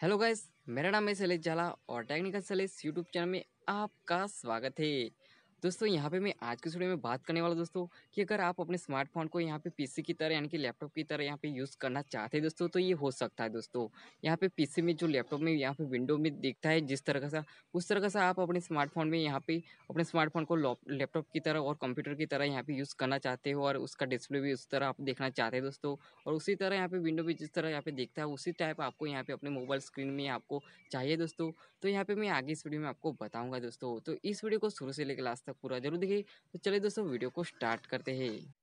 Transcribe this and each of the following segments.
Hello guys, मेरा नाम है शैलेश झाला और टेक्निकल शैलेश यूट्यूब चैनल में आपका स्वागत है। दोस्तों यहाँ पे मैं आज के वीडियो में बात करने वाला दोस्तों कि अगर आप अपने स्मार्टफ़ोन को यहाँ पे पीसी की तरह यानी कि लैपटॉप की तरह यहाँ पे यूज़ करना चाहते हैं दोस्तों तो ये हो सकता है दोस्तों यहाँ पे पीसी में जो लैपटॉप में यहाँ पे विंडो में दिखता है जिस तरह का उस तरह का आप अपने स्मार्टफ़ोन में यहाँ पे अपने स्मार्टफ़ोन को लैपटॉप की तरह और कंप्यूटर की तरह यहाँ पे यूज़ करना चाहते हो और उसका डिस्प्ले भी उस तरह आप देखना चाहते हैं दोस्तों और उसी तरह यहाँ पे विंडो भी जिस तरह यहाँ पे देखता है उसी टाइप आपको यहाँ पे अपने मोबाइल स्क्रीन में आपको चाहिए दोस्तों तो यहाँ पे मैं आगे इस वीडियो में आपको बताऊँगा दोस्तों तो इस वीडियो को शुरू से लेकर लास्ट तक पूरा ज़रूर देखिए। तो चलिए दोस्तों वीडियो को स्टार्ट करते हैं।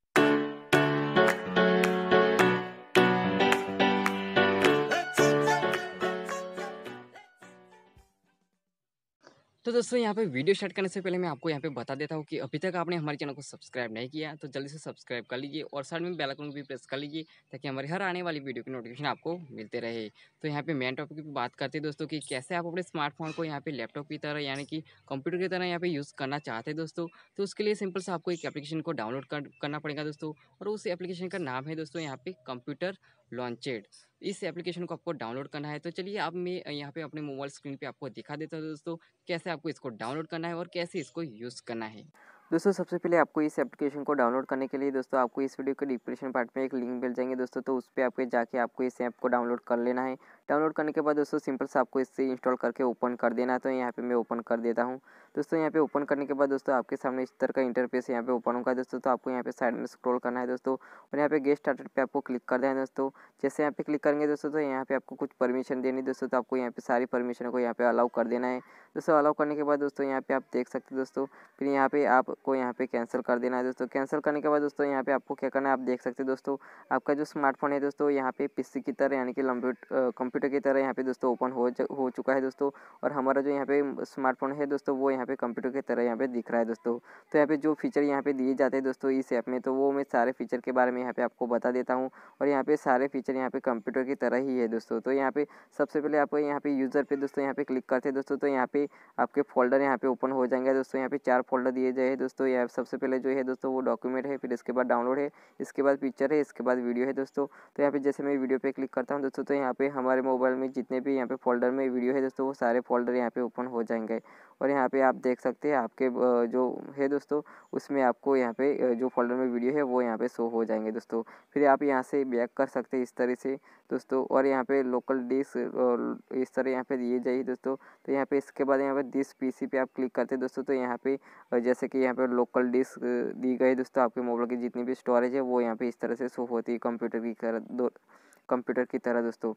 तो दोस्तों, यहाँ पे वीडियो स्टार्ट करने से पहले मैं आपको यहाँ पे बता देता हूँ कि अभी तक आपने हमारे चैनल को सब्सक्राइब नहीं किया तो जल्दी से सब्सक्राइब कर लीजिए और साथ में बेल आइकन भी प्रेस कर लीजिए ताकि हमारे हर आने वाली वीडियो की नोटिफिकेशन आपको मिलते रहे। तो यहाँ पे मेन टॉपिक की बात करते हैं दोस्तों कि कैसे आप अपने स्मार्टफ़ोन को यहाँ पे लैपटॉप की तरह यानी कि कंप्यूटर की तरह यहाँ पे यूज़ करना चाहते हैं दोस्तों तो उसके लिए सिंपल से आपको एक एप्लीकेशन को डाउनलोड करना पड़ेगा दोस्तों और उस एप्लीकेशन का नाम है दोस्तों यहाँ पे कंप्यूटर लॉन्चेड। इस एप्लीकेशन को आपको डाउनलोड करना है। तो चलिए अब मैं यहाँ पे अपने मोबाइल स्क्रीन पे आपको दिखा देता हूँ दोस्तों, कैसे आपको इसको डाउनलोड करना है और कैसे इसको यूज़ करना है। दोस्तों, सबसे पहले आपको इस एप्लीकेशन को डाउनलोड करने के लिए दोस्तों, आपको इस वीडियो के डिस्क्रिप्शन पार्ट में एक लिंक मिल जाएँगे दोस्तों तो उस पर आपके जाके आपको इस ऐप को डाउनलोड कर लेना है। डाउनलोड करने के बाद दोस्तों सिंपल से आपको इससे इंस्टॉल करके ओपन कर देना है तो यहाँ पे मैं ओपन कर देता हूँ दोस्तों यहाँ पे ओपन करने के बाद दोस्तों आपके सामने इस तरह का इंटरफेस यहाँ पे ओपन होगा दोस्तों तो आपको यहाँ पे साइड में स्क्रॉल करना है दोस्तों और यहाँ पे गेस्ट स्टार्टेड पे आपको क्लिक कर देना है दोस्तों जैसे यहाँ पे क्लिक करेंगे दोस्तों तो यहाँ पे आपको कुछ परमिशन देनी दोस्तों तो आपको यहाँ पे सारी परमिशन को यहाँ पे अलाउ कर देना है दोस्तों अलाउ करने के बाद दोस्तों यहाँ पे आप देख सकते हैं दोस्तों फिर यहाँ पे आपको यहाँ पे कैंसिल कर देना है दोस्तों कैंसिल करने के बाद दोस्तों यहाँ पे आपको क्या करना है आप देख सकते हैं दोस्तों आपका जो स्मार्टफ़ोन है दोस्तों यहाँ पे पीसी की तरह यानी कि कंप्यूटर की तरह यहाँ पे दोस्तों ओपन हो हो चुका है दोस्तों और हमारा जो यहाँ पे स्मार्टफ़ोन है दोस्तों वो यहाँ पे कंप्यूटर की तरह यहाँ पे दिख रहा है दोस्तों तो यहाँ पे जो फीचर यहाँ पे दिए जाते हैं दोस्तों इस ऐप में तो वो मैं सारे फीचर के बारे में यहाँ पे आपको बता देता हूँ और यहाँ पे सारे फीचर यहाँ पे कंप्यूटर की तरह ही है दोस्तों तो यहाँ पे सबसे पहले आपको यहाँ पे यूज़र पे दोस्तों यहाँ पे क्लिक करते हैं दोस्तों तो यहाँ पे आपके फोल्डर यहाँ पे ओपन हो जाएँगे दोस्तों यहाँ पे चार फोल्डर दिए गए दोस्तों यहाँ सबसे पहले जो है दोस्तों वो डॉक्यूमेंट है फिर इसके बाद डाउनलोड है इसके बाद पिक्चर है इसके बाद वीडियो है दोस्तों तो यहाँ पे जैसे मैं वीडियो पे क्लिक करता हूँ दोस्तों तो यहाँ पे हमारे मोबाइल में जितने भी यहाँ पे फोल्डर में वीडियो है दोस्तों वो सारे फोल्डर यहाँ पे ओपन हो जाएँगे और यहाँ पे आप देख सकते हैं आपके जो है दोस्तों उसमें आपको यहाँ पे जो फोल्डर में वीडियो है वो यहाँ पे शो हो जाएँगे दोस्तों फिर आप यहाँ से बैक कर सकते हैं इस तरह से दोस्तों और यहाँ पे लोकल डिस्क इस तरह यहाँ पे दिए जाइए दोस्तों तो यहाँ पे इसके बाद यहाँ पे दिस पीसी पे आप क्लिक करते हैं दोस्तों तो यहाँ पे जैसे कि यहाँ पे लोकल डिस्क दी गई दोस्तों आपके मोबाइल की जितनी भी स्टोरेज है वो यहाँ पे इस तरह से शो होती है कंप्यूटर की तरह कंप्यूटर की तरह दोस्तों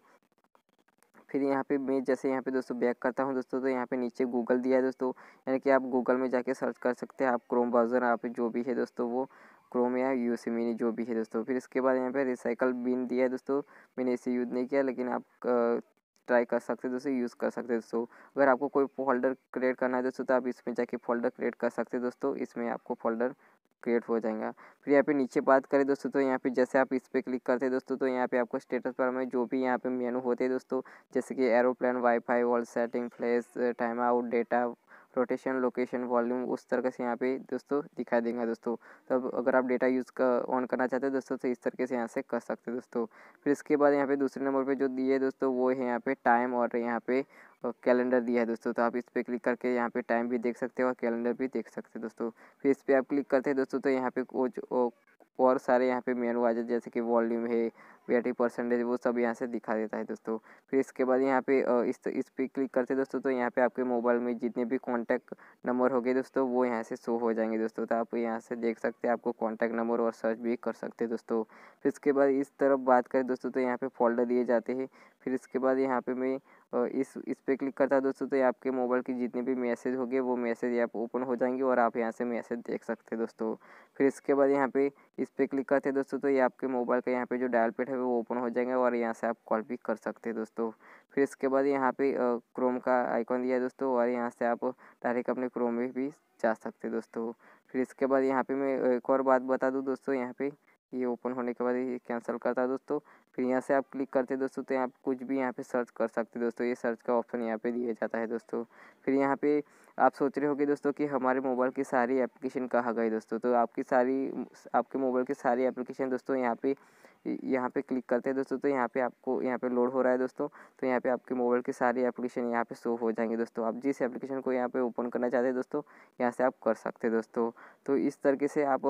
फिर यहाँ पे मैं जैसे यहाँ पे दोस्तों बैक करता हूँ दोस्तों तो यहाँ पे नीचे गूगल दिया है दोस्तों। यानी कि आप गूगल में जाके सर्च कर सकते हैं आप क्रोम ब्राउज़र आप जो भी है दोस्तों, वो क्रोम या यू सी मिनी जो भी है दोस्तों। फिर इसके बाद यहाँ पे रिसाइकल बिन दिया है दोस्तों। मैंने इसे यूज़ नहीं किया, लेकिन आप ट्राई कर सकते दोस्तों यूज़ कर सकते दोस्तों। अगर आपको कोई फोल्डर क्रिएट करना है दोस्तों तो आप इसमें जाके फोल्डर क्रिएट कर सकते दोस्तों। इसमें आपको फोल्डर क्रिएट हो जाएगा। फिर यहाँ पे नीचे बात करें दोस्तों तो यहाँ पे जैसे आप इस पर क्लिक करते हैं दोस्तों तो यहाँ पे आपको स्टेटस पर में जो भी यहाँ पे मेनू होते हैं दोस्तों, जैसे कि aeroplane wifi wall setting flash time out data rotation location volume उस तरह से यहाँ पे दोस्तों दिखाई देंगे दोस्तों। तब अगर आप डेटा यूज़ कर ऑन करना चाहते हो दोस्तों तो इस तरीके से यहाँ से कर सकते हैं दोस्तों। फिर इसके बाद यहाँ पे दूसरे नंबर पे जो दिए दोस्तों, वो है यहाँ पे टाइम और यहाँ पे कैलेंडर दिया है दोस्तों। तो आप इस पर क्लिक करके यहाँ पे टाइम भी देख सकते हो और कैलेंडर भी देख सकते हैं दोस्तों। फिर इस पर आप क्लिक करते हैं दोस्तों तो यहाँ पे और सारे यहाँ पे मेनू आ जाते जैसे कि वॉल्यूम है बैटरी परसेंटेज वो सब यहाँ से दिखा देता है दोस्तों। फिर इसके बाद यहाँ पे इस इस पर क्लिक करते दोस्तों तो यहाँ पे आपके मोबाइल में जितने भी कॉन्टैक्ट नंबर हो गए दोस्तों, वो यहाँ से शो हो जाएँगे दोस्तों। तो आप यहाँ से देख सकते हैं, आपको कॉन्टैक्ट नंबर और सर्च भी कर सकते हैं दोस्तों। फिर इसके बाद इस तरफ़ बात करें दोस्तों तो यहाँ पर फोल्डर दिए जाते हैं। फिर इसके बाद यहाँ पे मैं इस इस पर क्लिक करता दोस्तों तो आपके मोबाइल की जितने भी मैसेज हो गए वो मैसेज आप ओपन हो जाएँगे और आप यहाँ से मैसेज देख सकते हैं दोस्तों। फिर इसके बाद यहाँ पे इस पर क्लिक करते हैं दोस्तों तो ये आपके मोबाइल का यहाँ पे जो डायल पेड है वो ओपन हो जाएँगे और यहाँ से आप कॉल भी कर सकते हैं दोस्तों। फिर इसके बाद यहाँ पे क्रोम का आइकॉन दिया है दोस्तों और यहाँ से आप डायरेक्ट अपने क्रोम में भी जा सकते हैं दोस्तों। फिर इसके बाद यहाँ पे मैं एक और बात बता दूँ दोस्तों, यहाँ पे ये ओपन होने के बाद ये कैंसिल करता है दोस्तों। फिर यहाँ से आप क्लिक करते हैं दोस्तों तो यहाँ कुछ भी यहाँ पे सर्च कर सकते हैं दोस्तों। ये सर्च का ऑप्शन यहाँ पे दिया जाता है दोस्तों। फिर यहाँ पे आप सोच रहे होगे दोस्तों कि हमारे मोबाइल की सारी एप्लीकेशन कहाँ गई दोस्तों? तो आपकी सारी, आपके मोबाइल की सारी एप्लीकेशन दोस्तों यहाँ पे यहाँ पे क्लिक करते हैं दोस्तों तो यहाँ पे आपको, यहाँ पे लोड हो रहा है दोस्तों तो यहाँ पे आपके मोबाइल के सारी एप्लीकेशन यहाँ पे शो हो जाएँगे दोस्तों। आप जिस एप्लीकेशन को यहाँ पे ओपन करना चाहते हैं दोस्तों, यहाँ से आप कर सकते हैं दोस्तों। तो इस तरीके से आप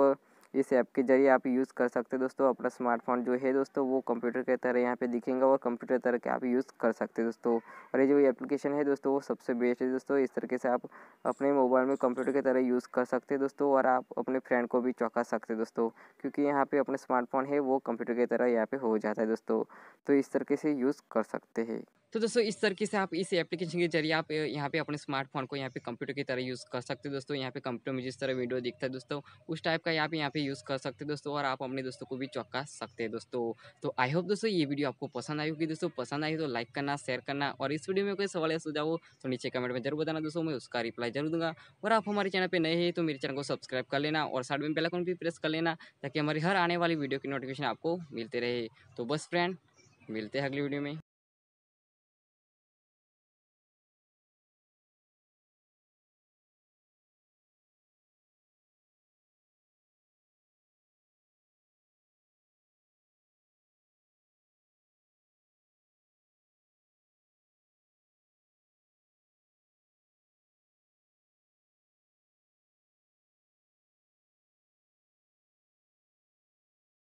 इस ऐप के ज़रिए आप यूज़ कर सकते हैं दोस्तों, अपना स्मार्टफ़ोन जो है दोस्तों, वो कंप्यूटर के तरह यहाँ पे दिखेगा और कंप्यूटर तरह के आप यूज़ कर सकते हैं दोस्तों। और ये जो एप्लीकेशन है दोस्तों, वो सबसे बेस्ट है दोस्तों, इस तरीके से आप अपने मोबाइल में कंप्यूटर की तरह यूज़ कर सकते हैं दोस्तों और आप अपने फ्रेंड को भी चौंका सकते हैं दोस्तों, क्योंकि यहाँ पे अपने स्मार्टफ़ोन है, वो कंप्यूटर की तरह यहाँ पे हो जाता है दोस्तों। तो इस तरीके से यूज़ कर सकते हैं। तो दोस्तों, इस तरीके से आप इस एप्लीकेशन के ज़रिए आप यहाँ पे अपने स्मार्टफ़ोन को यहाँ पे कंप्यूटर की तरह यूज़ कर सकते हैं दोस्तों। यहाँ पे कंप्यूटर में जिस तरह वीडियो दिखता है दोस्तों, उस टाइप का यहाँ पे यहाँ पे यूज़ कर सकते हैं दोस्तों और आप अपने दोस्तों को भी चौका सकते हैं दोस्तों। तो आई होप दोस्तों ये वीडियो आपको पसंद आई होगी दोस्तों। पसंद आई तो लाइक करना शेयर करना और इस वीडियो में कोई सवाल या सुझाव हो तो नीचे कमेंट में ज़रूर बताना दोस्तों, मैं उसका रिप्लाई ज़रूर दूँगा। और आप हमारे चैनल पर नए हैं तो मेरे चैनल को सब्सक्राइब कर लेना और साइड में बेलाकॉन भी प्रेस कर लेना ताकि हमारी हर आने वाली वीडियो की नोटिफिकेशन आपको मिलते रहे। तो बस फ्रेंड मिलते हैं अगली वीडियो में।